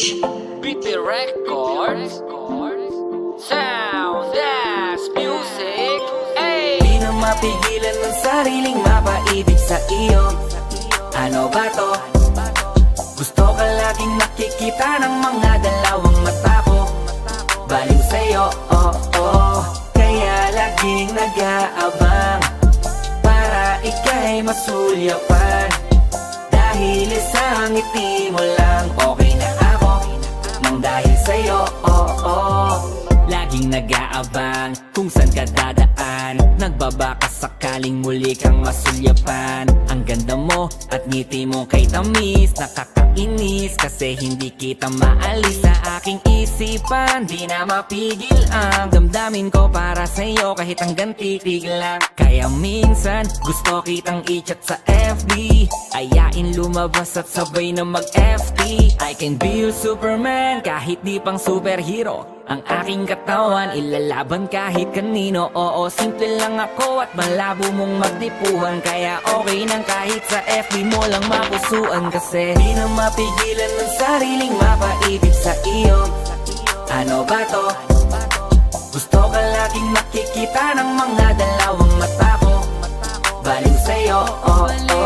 BP Records. Sound Dance Music. Ay! Di na mapigilan ng sariling mapaibig sa iyo. Ano ba to? Gusto ka laging nakikita ng mga dalawang mata ko. Baliw sa'yo, oh, oh Kaya laging nag-aabang Para ika'y masulyapan. Dahil isang ngiti mo lang Okay na dahil sa'yo, oh, oh. Laging nag-aabang kung saan ka dadaan. Nagbabaka sakaling muli kang masulyapan. Ang ganda mo at ngiti mo kay tamis Nakakainis kasi hindi kita maalis sa aking isipan. Di na mapigil ang damdamin ko para sa'yo kahit hanggang titig lang. Kaya minsan gusto kitang i-chat sa FB Ayain lumabas at sabay na mag-FT I can be your Superman kahit di pang superhero Ang aking katawan ilalaban kahit kanino. Oo, simple lang ako at malabo mong magtipuhan. Kaya okay nang kahit sa FB mo lang mapusuan. Kasi di na mapigilan ng sariling mapaibig sa iyo. Ano ba to? Gusto ka laging nakikita ng mga dalawang mata ko. Baliw sa'yo, oh, oh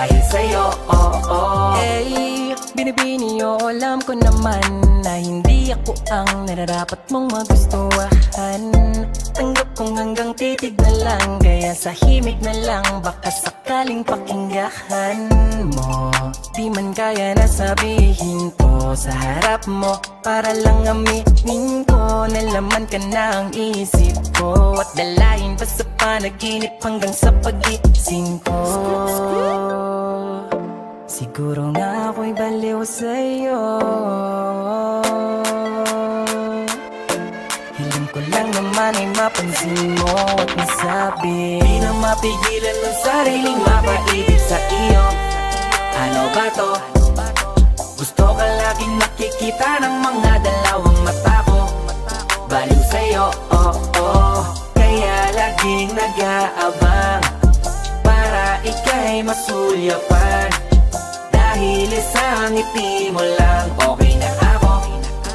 dahil sa'yo, oh, oh Eh, binibini o alam ko naman Na hindi ako ang nararapat mong magustuhan. Tanggap kong hanggang titig na lang Kaya sa himig na lang Baka sakaling pakinggahan mo. Di man kaya na sabihin ko sa harap mo Para lang aminin ko Na laman ka na ang isip ko. At dalayin pa sa panaginip Hanggang sa pagising ko Siguro nga ako'y baliw sa'yo. Hiling ko lang naman ay mapansin mo at masabi. Di na mapigilan ng sariling mapaibig sa iyo. Ano ba to? Gusto ka laging nakikita ng mga dalawang mata ko. Baliw sa'yo, oh, oh. Kaya laging nag-aabang. Para ika'y masulyapan Dahil isang ngiti mo lang. Okay na ako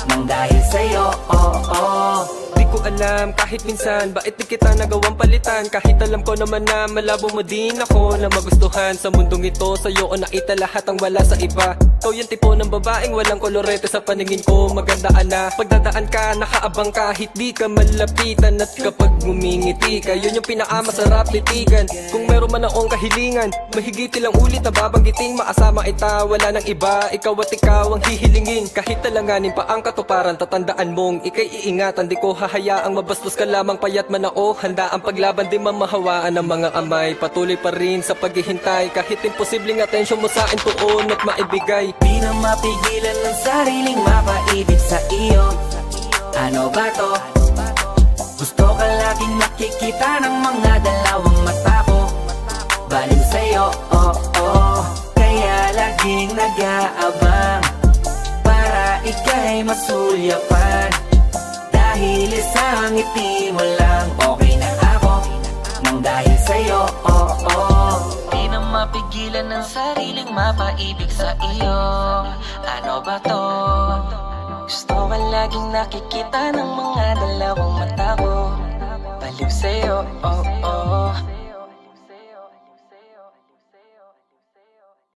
Nang dahil sa'yo, oh, oh Di ko alam kahit minsan Bakit di kita nagawang palitan. Kahit alam ko naman na malabo mo din ako Na magustuhan sa mundong ito. Sa'yo o nakita lahat ang wala sa iba Ikaw yung tipo ng babaeng walang kolorete sa paningin ko. Magandaan na pagdadaan ka Nakaabang kahit di ka malapitan At kapag ngumingiti ka Yun yung pinakamasarap titigan Kung meron man akong kahilingan Mahigit ilang ulit na babanggiting Maasama ita wala nang iba. Ikaw at ikaw ang hihilingin. Kahit talanganin pa ang katuparan Tatandaan mong ikay iingatan. Di ko hahayaang mabastos ka lamang payat man ako. Handa ang paglaban di mamahawaan ng mga amay. Patuloy pa rin sa paghihintay. Kahit imposibleng atensyon mo sa akin at maibigay Di na mapigilan ng sariling mapaibig sa iyo. Ano ba to? Gusto ka laging nakikita ng mga dalawang mata ko. Baliw sa'yo, oh, oh Kaya laging nag-aabang Para ika'y masulyapan. Dahil isang ngiti sariling mapaibig sa iyo. Ano ba to? Gusto ka laging nakikita ng mga dalawang mata ko. Baliw sa'yo, oh oh